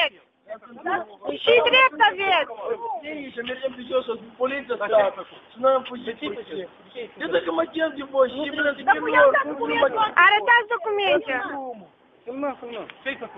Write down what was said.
век! Ищи дрепта век! Ще мерем пішов, що поліція стала. Що нам поїхати? Ти блин, ти не можеш. А это документы. Сумна, сумна. Сколько?